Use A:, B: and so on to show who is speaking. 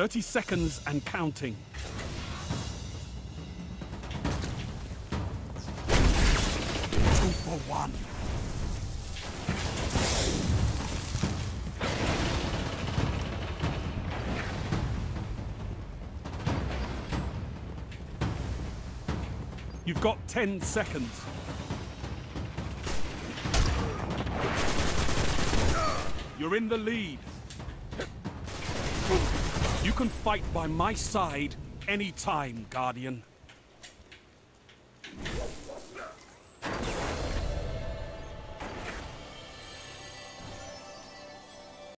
A: 30 seconds and counting. Two for one. You've got 10 seconds. You're in the lead. You can fight by my side anytime, Guardian.